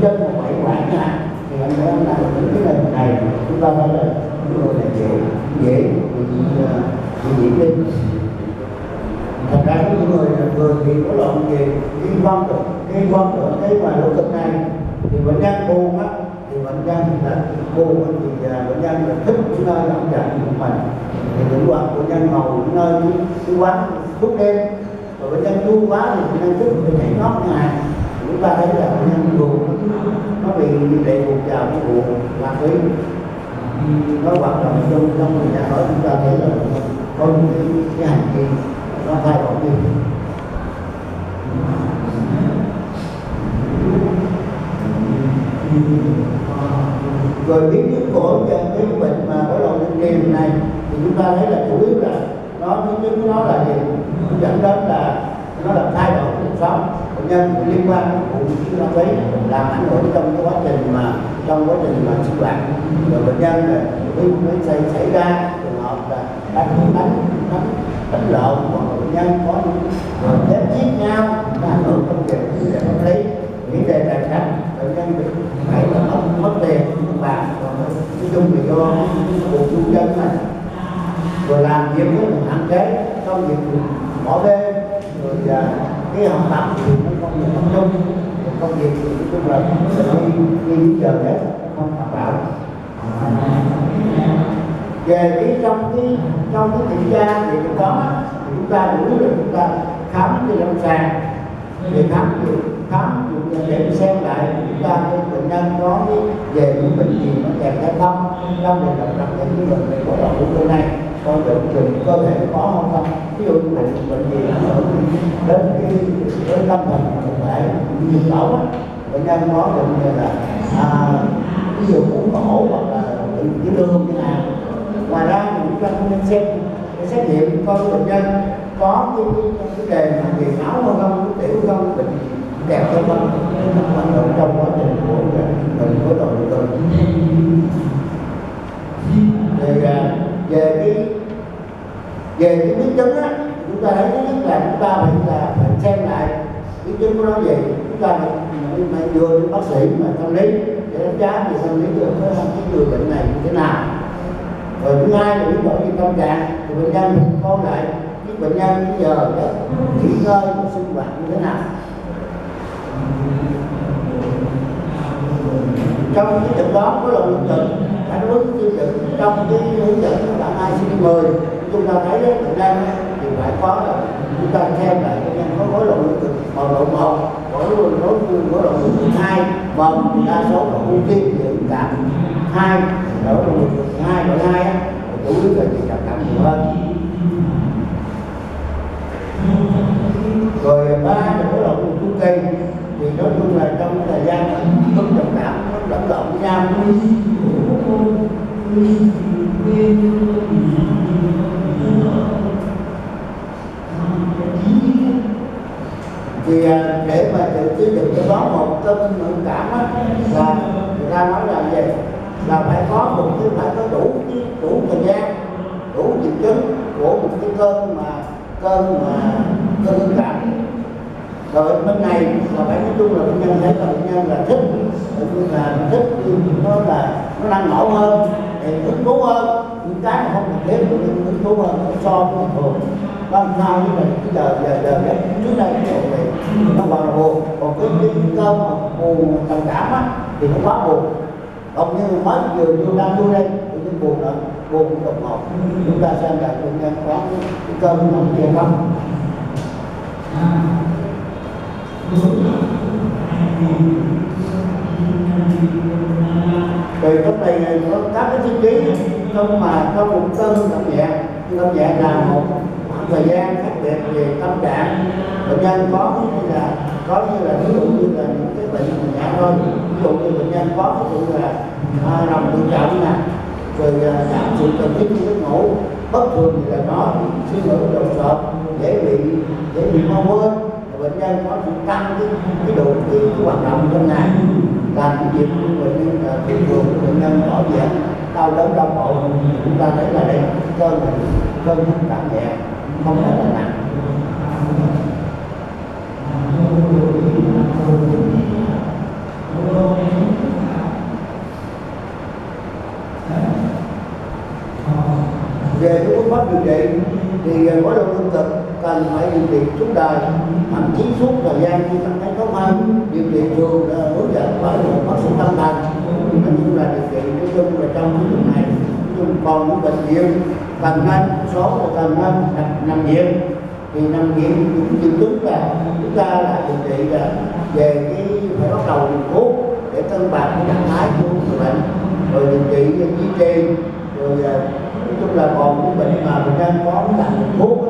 trên một bảy quản nhà. Thì anh em làm những cái này này chúng ta phải là những người này dễ dễ bị bị nhiễm đi. Thật ra những người là người bị có lộn về liên quan tới liên quan tới cái mà lỗ cực này thì bệnh nhân buồn á thì bệnh nhân là buồn thì à, bệnh nhân là thích chúng ta làm giảm của mình thì những hoạt bệnh nhân ngồi những nơi những quán thuốc đêm. Và bệnh nhân vui quá thì bệnh nhân thức thì nhảy nót ngày chúng ta thấy là bệnh nhân buồn nó bị lệ thuộc vào cái buồn là cái nó hoạt động trong trong người nhà ở chúng ta thấy là có những cái, cái hành vi nó thay đổi đi. Rồi biến chứng của cái bệnh mà có lòng linh niềm này chúng ta thấy là chủ yếu là nó biến chứng của nó là gì? Nó dẫn đến là nó làm thay đổi cuộc sống bệnh nhân liên quan đến vụ như ma túy làm ảnh hưởng trong cái quá trình mà trong quá trình mà sinh hoạt. Rồi bệnh nhân là mới mới xảy, xảy ra trường hợp là đánh đánh đánh đánh lộn hoặc là bệnh nhân có những chém giết nhau nó ảnh hưởng công việc về pháp lý. Nghĩ đề tài khác bệnh nhân bị phải là mất mất tiền và nói chung thì do cuộc du dân này rồi làm việc với hạn chế công việc bỏ bê rồi à, cái học tập thì nó không được tập trung. Công việc thì nói chung là đi đi chờ đấy không đảm bảo. Về cái trong cái trong cái kiểm tra thì cũng có thì chúng ta đủ được chúng ta khám cái lâm sàng. Để khám thì khám à, để xem lại chúng ta cái bệnh nhân có cái về những bệnh gì nó kèm theo không trong trường hợp đặc những cái bệnh về có đầu của này con bệnh tình cơ thể có không không ví dụ như bệnh bệnh gì đến cái đến tâm thần của phải như tổ bệnh nhân có bệnh như là à, ví dụ uống cổ hoặc là bệnh tiểu đường như nào ngoài ra thì chúng ta cũng nên xem để xét nghiệm coi bệnh nhân có cái cái, đề mà gì máu hay không tiểu không bệnh đẹp hay không hoạt động trong quá trình của mình có đầu tư thì à, về cái về cái biến chứng á chúng ta thấy thứ nhất là chúng ta phải là phải xem lại biến chứng của nó gì chúng ta phải, phải đưa đến bác sĩ mà tâm lý để đánh giá về tâm lý được cái người bệnh này như thế nào. Rồi thứ hai là biến đổi về tâm trạng thì bệnh nhân mình coi lại cái bệnh nhân bây giờ nghỉ ngơi và sinh hoạt như thế nào. Trong cái chụp đó có lòng thực đã đối với tiêu chuẩn trong cái hướng dẫn của bản ICD 10 chúng ta thấy đấy bệnh nhân thì phải có là chúng ta xem lại cái nhân có gối lượng một thực màu một gối lượng đối gối lượng hai vâng thì đa số là ưu tiên dưỡng cảm. Hai gối lượng hai và hai á chủ yếu là chỉ cảm cảm nhiều hơn. Rồi ba là gối lượng thứ kỳ. Thì nói chung là trong thời gian cứng trầm cảm nó lẫn lộn nhau thì à, để mà được chế được cái đó một cơn mẫn cảm á, là người ta nói là gì? Là phải có một cái phải có đủ cái đủ thời gian đủ triệu chứng của một cái cơn mà cơn mà cơn cảm. Rồi bên này là phải nói chung là bệnh nhân thấy là bệnh nhân là thích bệnh nhân là thích nó là nó năng nổ hơn thì hứng thú hơn những cái mà không cần thiết được hứng thú hơn so với bình thường. Làm sao như là cái giờ giờ giờ cái trước đây cái độ này nó gọi là buồn. Còn cái cái cơn mà buồn trầm cảm á thì nó quá buồn. Còn như mới vừa vô đang vô đây thì nhân buồn nữa buồn đồng ngột. Chúng ta xem là bệnh nhân có cái, cái cơn kia không Thank you này có các cái tiêu chí không mà có một tâm tâm nhẹ. Tâm nhẹ là một khoảng thời gian khác biệt về tâm trạng. Bệnh nhân có như là có như là ví dụ như là những cái bệnh nhẹ thôi ví dụ như bệnh nhân có ví dụ là à, lòng tự trọng nè rồi à, giảm sự cần thiết như giấc ngủ. Bất thường thì là nó suy nghĩ đầu sợ dễ bị dễ bị mau quên bệnh nhân có sự tăng cái cái độ cái, cái hoạt động trong ngày. Làm cái việc của bệnh nhân là thường thường bệnh nhân tỏ vẻ đau đớn đau khổ. Chúng ta thấy là đây cơn cơn cảm nhẹ không phải là nặng về cái phương pháp điều trị thì có lượng lương cần phải điều trị suốt đời. Thậm chí suốt thời gian khi cảm thấy tốt hơn điều trị thường là hướng dẫn bởi một bác sĩ tâm thần. Nói chung là điều trị nói chung là trong cái vùng này chung còn những bệnh viện cần nên số là cần nên nằm, nằm viện. Thì nằm viện cũng triệu chứng là chúng ta là điều trị là về cái phải bắt đầu dùng thuốc để cân bằng cái trạng thái của người bệnh. Rồi điều trị duy trì rồi à, nói chung là còn những bệnh mà mình đang có cái thuốc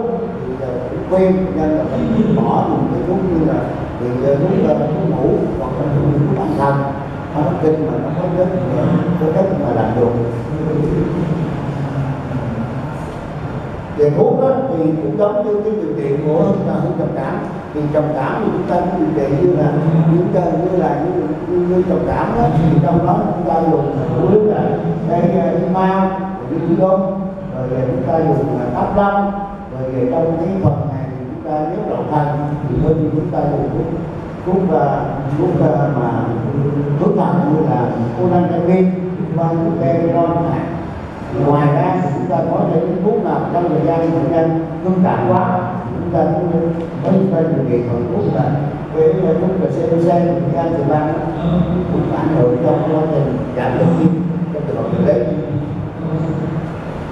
khuyên nên là mình bỏ những cái thuốc như là thì thuốc thuốc ngủ hoặc là thuốc bản thân. Nó kinh mà nó có chất có cách mà làm được. Về thuốc đó, thì cũng giống như cái điều kiện của cũng trầm cảm. Thì trầm cảm thì chúng ta cũng điều trị như là những như là như, như, như trầm cảm đó. Thì trong đó chúng ta dùng chủ là cái cái rồi cái gông rồi chúng ta dùng là tháp lâm rồi về trong cái phần ta nếu đậu thành thì bên chúng ta cũng cũng và thuốc thuốc à, à, mà thuốc thần như là olanzapine và chúng thuốc epiron ngoài ra chúng ta có thể những thuốc nào trong thời gian bệnh nhân ngưng cảm quá, chúng ta cũng có những cái điều kiện còn thuốc là cái à, thuốc là CBC thời gian từ ban cũng ảnh hưởng trong quá trình giảm lượng kim trong trường hợp thực tế.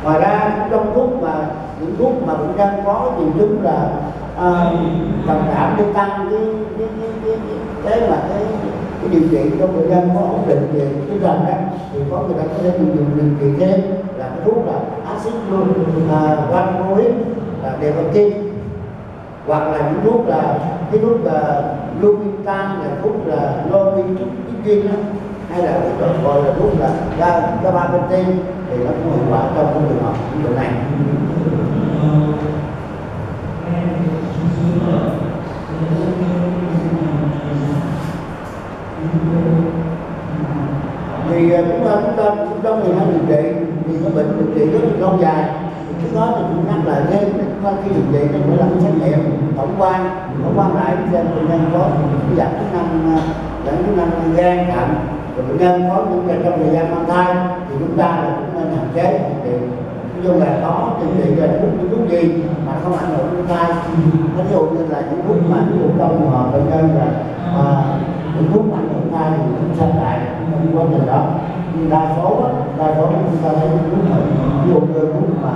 Ngoài ra, trong thuốc mà, những thuốc mà bệnh nhân có triệu chứng là Ờ, à, trầm cảm để tăng cái cái cái cái cái, mà cái cái điều trị cho bệnh nhân có ổn định về tinh thần đó thì có người ta có thể dùng điều trị thêm là cái thuốc là axit valproic là đều có kim hoặc là những thuốc là cái thuốc là lumitan là thuốc là lomitrin hay là cái gọi là thuốc là gabapentin thì nó cũng hiệu quả trong cái trường hợp bệnh này. Thì ờ, chúng ta ờ, chúng ta trong thời gian điều trị thì cái bệnh điều trị rất là lâu dài. Cái đó thì cũng nhắc lại thêm chúng ta khi điều trị cần phải làm xét nghiệm tổng quan tổng quan lại xem bệnh nhân có giảm chức năng ờ, giảm chức năng gan thận. Rồi bệnh nhân có những trong thời gian mang thai thì chúng ta là cũng nên hạn chế. Điều trị ví dụ là có điều trị là thuốc những thuốc gì mà không ảnh hưởng đến thai. Ví dụ như là những thuốc mà ví dụ trong trường hợp bệnh nhân là à, những thuốc mạnh hưởng thai thì cũng xem lại cũng trong quá trình đó nhưng đa số đa số chúng ta thấy những thuốc ví dụ như cũng mà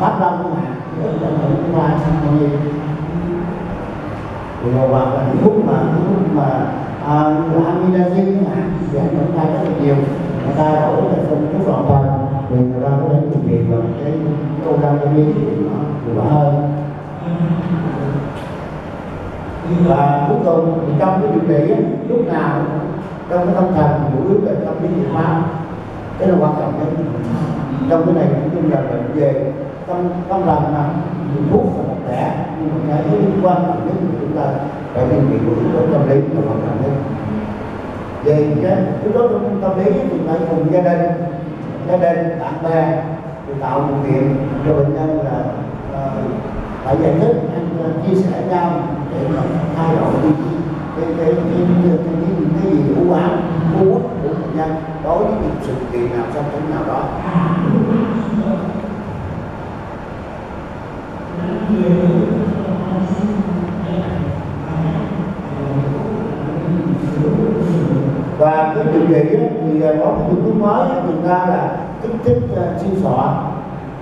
pháp lâm chẳng hạn rất là hưởng thai nhiều thì hoặc là những thuốc mà những thuốc mà à, amidazin chẳng hạn thì ảnh hưởng thai rất là nhiều. Người ta đổ là không thuốc hoàn toàn thì người ta có thể thực hiện bằng cái câu đăng cái thì nó hiệu quả hơn và cuối cùng thì trong cái điều trị lúc nào trong cái tâm thần chủ yếu là trong cái nghiệp pháp cái là quan trọng nhất. Trong cái này cũng chung là bệnh về tâm tâm thần mà thuốc và một trẻ nhưng mà cái quan trọng nhất của chúng ta phải điều trị của chúng ta tâm lý là quan trọng nhất. Về cái yếu tố tâm lý thì phải cùng gia đình gia đình bạn bè thì tạo điều kiện cho bệnh nhân là uh, phải giải thích anh ờ, chia sẻ nhau để mà thay đổi cái cái cái cái cái, cái, cái gì hữu ám u uất của bệnh nhân đối với những sự kiện nào trong tính nào đó. Và cái điều trị thì có một phương mới người ta là kích thích uh, siêu sọ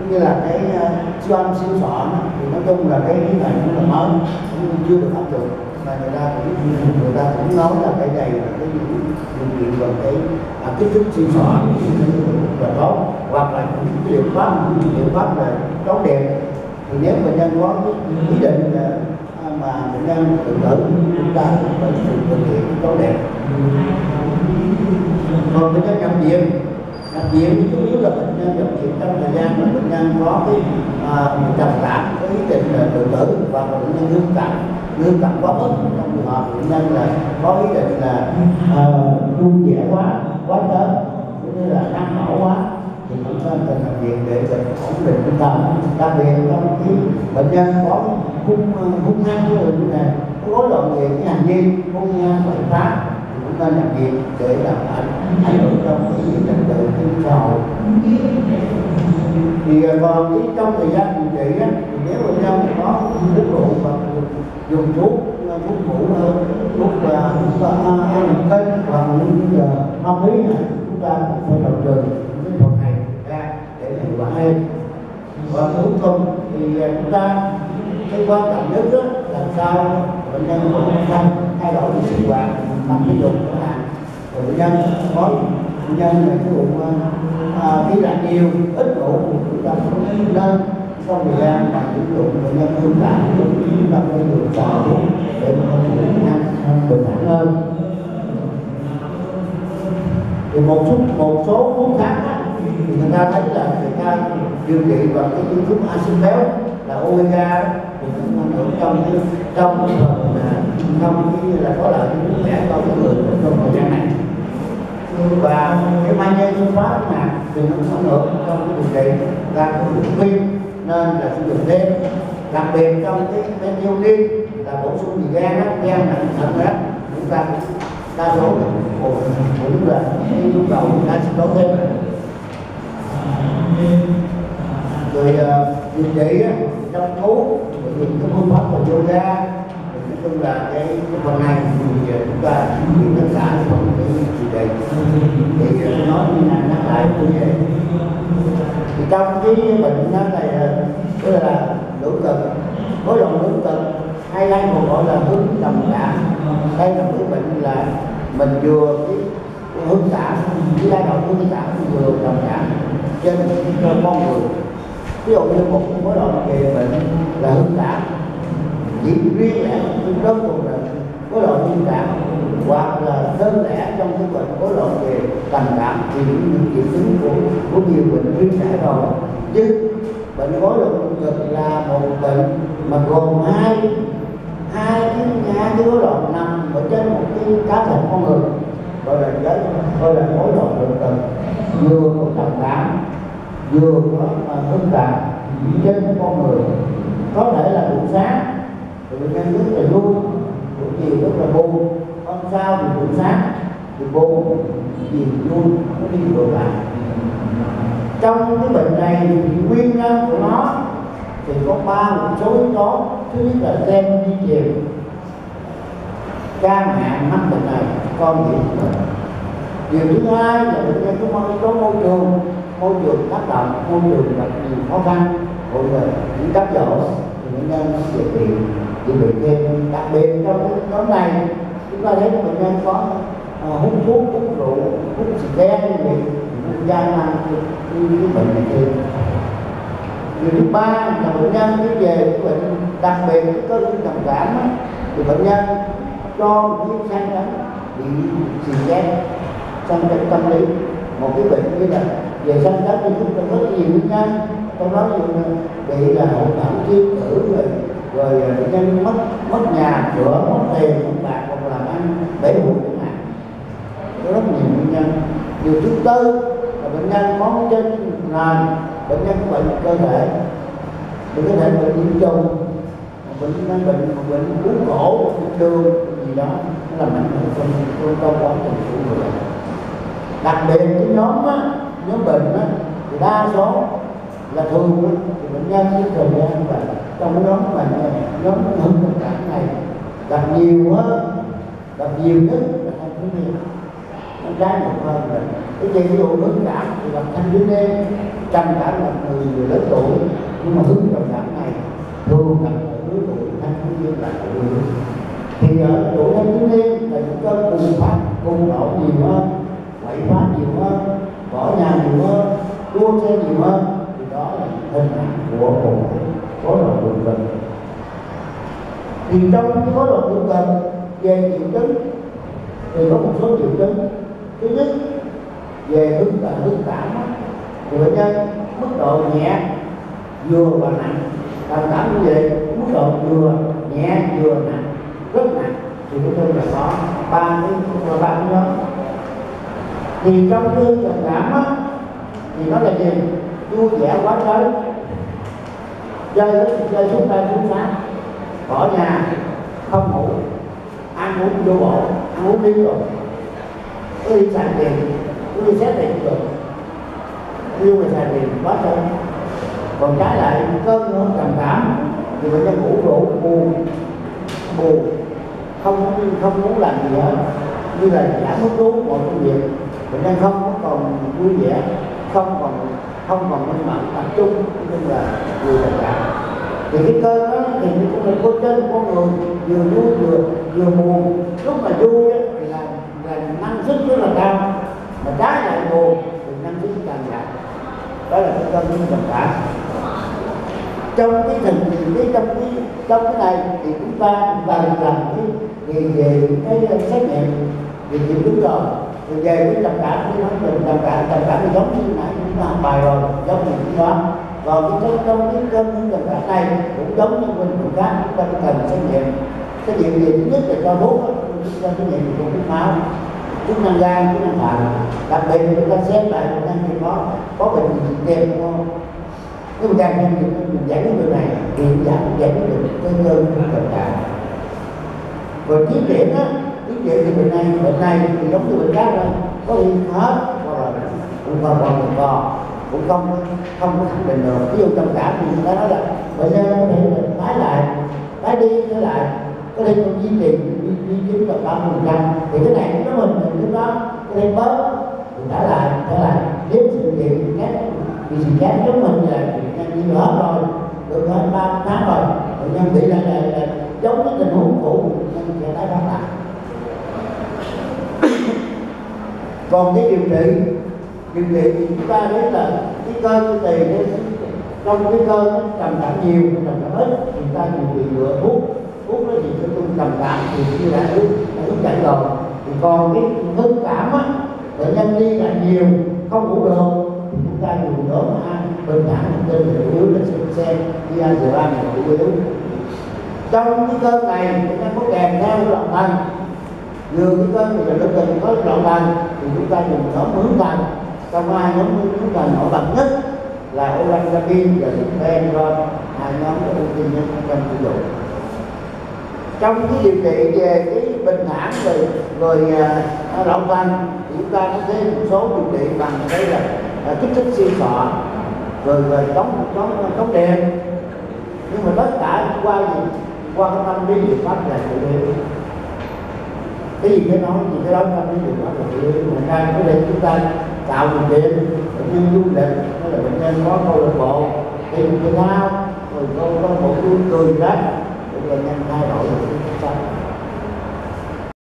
cũng như là cái ờ, siêu âm siêu sọ thì nói chung là cái ý này cũng là mới cũng chưa được áp dụng. Và người ta cũng người ta cũng nói là cái này là cái điều kiện và cái à, kích thích siêu sọ là tốt. Hoặc là những cái liệu pháp những liệu pháp là tốt đẹp. Thì nếu bệnh nhân có ý định là à, mà bệnh nhân tự tử chúng ta cũng phải thực hiện tốt đẹp. Còn bệnh nhân nhập viện đặc biệt chủ yếu là bệnh nhân nhập viện trong thời gian mà bệnh nhân có cái à, trầm cảm có ý định là tự tử và bệnh nhân ngưng cảm ngưng cảm quá mức. Trong trường hợp bệnh nhân là có ý định là vui uh, vẻ quá quá lớn cũng như là năng nổ quá thì cũng nên cần nhập viện để ổn định tinh thần. Đặc biệt trong khi bệnh nhân có hung à, hung hăng như thế này có rối loạn về cái hành vi hung hăng bệnh pháp chúng ta làm việc để làm ảnh ảnh hưởng trong cái việc trật tự trên xã hội thì à, còn cái trong thời gian điều trị á, thì nếu bệnh nhân có hút rượu và dùng thuốc à, thuốc ngủ hơn thuốc à, là thuốc ăn kênh hoặc những ma túy này chúng ta cũng phải đầu trừ cái phần này ra để hiệu quả hơn. Và cuối cùng thì chúng ta cái quan trọng nhất đó, làm sao bệnh nhân không thay đổi được sinh hoạt tập thể dục của hàng rồi nhân có người nhân là ví dụ à, đi lại nhiều ít ngủ chúng ta cũng nên trong thời gian và sử dụng bệnh nhân thương cảm chúng ta phải được chọn thuốc để mà có thể ăn bình thản hơn. Thì một số một số thuốc khác thì người ta thấy là người ta điều trị bằng cái phương thức acid béo là omega thì nó ảnh hưởng trong cái trong cái phần là trong cái là có lợi cho sức khỏe cho cái người trong thời gian này và cái magie phương pháp nè thì nó cũng ảnh hưởng trong cái điều trị là cái viêm nên là sử dụng thêm đặc biệt trong cái cái tiêu đi là bổ sung gì gan đó gan là thận đó chúng ta đa số cũng cũng là cái nhu cầu đã sẽ có thêm. Rồi uh, điều trị chăm trong thuốc dùng cái phương pháp là yoga. Nói chung là cái, cái phần này thì à, chúng ta những tất cả trong cái điều trị thì à, nói như này nhắc lại như vậy. Thì trong cái bệnh đó này à, tức là lũ cực có loạn lũ cực hay anh còn gọi là hướng trầm cảm đây là cái bệnh là mình vừa cái hướng cảm cái giai đoạn hướng cảm vừa trầm cảm trên cơ con người ví dụ như một cái mối loạn về bệnh là hưng cảm. Chỉ riêng lẻ, nhưng đơn thuần là mối loạn hưng cảm hoặc là đơn lẻ trong cái bệnh mối loạn về trầm cảm thì những triệu chứng của của nhiều bệnh riêng lẻ rồi. Chứ bệnh rối loạn lương cực là một bệnh mà gồm hai hai cái hai cái rối loạn nằm ở trên một cái cá thể con người, gọi là giới, gọi là rối loạn lương cực. Vừa có trầm cảm vừa có phức tạp trên con người. Có thể là buổi sáng, thì bệnh nhân rất là vui, buổi chiều rất là buồn. Hôm sau thì buổi sáng thì buồn chiều vui, nó đi ngược lại. Trong cái bệnh này thì nguyên nhân của nó thì có ba một số yếu tố, thứ nhất là gen di truyền. Can mẹ mắc bệnh này, con bị bệnh. Điều thứ hai là bệnh nhân có môi có môi trường môi trường tác động môi trường gặp nhiều khó khăn. Mọi người những cám dỗ thì bệnh nhân nó sẽ bị bị bị thêm đặc biệt trong cái nhóm này chúng ta thấy bệnh nhân có à, hút thuốc hút rượu hút xì ke thì vậy gia tăng cái, cái bệnh này thêm điều thứ ba là bệnh nhân cái về bệnh đặc biệt cái cơn trầm cảm thì bệnh nhân cho một cái sang chấn bị xì ke sang trong tâm lý. Một cái bệnh như là về sanh các thì chúng ta rất nhiều nguyên nhân trong đó ví dụ như bị là hậu cảm tiêu tử rồi rồi bệnh nhân mất mất nhà cửa mất tiền mất bạc hoặc làm ăn bể hụi chẳng hạn. Có rất nhiều nguyên nhân. Điều thứ tư là bệnh nhân có trên nền bệnh nhân có bệnh cơ thể. Bệnh có thể bệnh nhiễm trùng bệnh nhân bệnh bệnh uống cổ bệnh đường gì đó nó làm ảnh hưởng trong trong quá trình của người. Đặc biệt cái nhóm á, nếu bệnh á, thì đa số là thường á, thì bệnh nhân cái thời gian và trong nhóm bệnh này nhóm hưng trầm cảm này gặp nhiều hơn gặp nhiều nhất là thanh thiếu niên. Nó trái ngược hơn rồi cái chuyện độ dụ hướng cảm thì gặp thanh thiếu niên trầm cảm là người, người lớn tuổi. Nhưng mà hướng trầm cảm này thường gặp ở lứa tuổi thanh thiếu niên là phụ nữ. Thì ở tuổi thanh thiếu niên là những cơn bùng phát bùng nổ nhiều hơn quậy phá nhiều hơn bỏ nhà nhiều hơn, đua xe nhiều hơn, thì đó là hình ảnh của một có loạn đường tình. Thì trong cái có loạn đường tình về triệu chứng, thì có một số triệu chứng. Thứ nhất, về hướng cảm hướng cảm thì bệnh nhân mức độ nhẹ, vừa và nặng. Cảm cảm như vậy, mức độ vừa, nhẹ, vừa, nặng, rất nặng. Thì chúng tôi là có ba cái thì trong cái trầm cảm á thì nó là gì vui vẻ quá trời chơi chơi xuống tay xuống sáng bỏ nhà, không ngủ, ăn uống vô bộ ăn uống đi rồi. Cứ đi xài tiền, cứ đi xét tiền rồi yêu người xài tiền quá trời. Còn trái lại cơn nó trầm cảm, thì bệnh nhân ngủ rượu buồn buồn. Không không muốn làm gì hết. Như là giảm hứng thú mọi công việc bệnh nhân không còn vui vẻ không còn không còn minh mẫn tập trung nhưng là người tình cảm thì cái cơ đó thì nó cũng là có trên con người vừa vui vừa vừa buồn. Lúc mà vui ấy, thì là là năng suất rất là cao. Mà trái lại buồn thì năng suất càng giảm. Đó là cái cơ nguyên tình cảm trong cái tình cái trong cái trong cái này thì chúng ta cần làm cái về về cái xét nghiệm về những chứng rồi rồi về với trầm cảm với nói về trầm cảm trầm cảm thì giống như nãy chúng ta học bài rồi, giống như chúng đó và cái cơn trong cái cơn trầm cảm này cũng giống như mình, cũng khác chúng ta cần xét nghiệm xét nghiệm gì? Thứ nhất là cho thuốc chúng ta xét nghiệm trong cái máu chức năng gan chức năng thận. Đặc biệt là chúng ta xét lại chúng ta thì có có bệnh gì kèm không nếu mình đang nhanh mình giải quyết điều này, thì giảm giải quyết được cái cơn trầm cảm rồi tiến triển á tiến triển thì bệnh này bệnh này thì giống như bệnh khác thôi. Có khi hết hoặc là cũng còn còn còn còn cũng không không có khẳng định được. Ví dụ trầm cảm thì người ta nói là bệnh nhân có thể là tái lại tái đi trở lại. Có thể còn duy trì duy trì là ba phần trăm. Thì cái này nó mình mình lúc đó. Có thể bớt thì trở lại trở lại. Nếu sự kiện khác vì sự khác giống mình là nhân đi hết rồi được hơn ba tháng rồi. Bệnh nhân bị là, là, là giống cái tình huống cũ nên sẽ tái phát lại. Còn cái điều trị điều trị thì chúng ta biết là cái cơn tỳ trong cái cơn nó trầm cảm nhiều, trầm cảm ít, thì ta điều trị lựa thuốc thuốc nó thì cái tôi trầm cảm thì như đã thuốc đã thuốc chạy rồi thì còn cái hưng cảm á, bệnh nhân đi lại nhiều, không ngủ được, thì chúng ta dùng đỡ mà bình thản thần kinh để yếu đến xem xem đi ăn rượu ăn là yếu. Trong cái cơn này chúng ta có kèm theo loạn thần vừa cái bây giờ là cần có loạn bàn thì chúng ta dùng nhóm hướng bàn trong hai nhóm hướng ta nổi bật nhất là olanzapin và benron hai nhóm có ưu tiên nhất trong sử dụng. Trong cái điều trị về cái bệnh thản về người uh, loạn thì chúng ta có thấy một số điều trị bằng cái là uh, kích thích siêu sọ rồi rồi chống chống chống đèn nhưng mà tất cả qua gì? Qua cái tâm lý liệu pháp là chủ yếu cái gì cái nói thì cái đó, ta mới được pháp là chủ yếu mà ra cái để chúng ta tạo điều kiện bệnh nhân du lịch hay là bệnh nhân có câu lạc bộ, thì thể thao rồi có có một vui cười đó để bệnh nhân thay đổi. được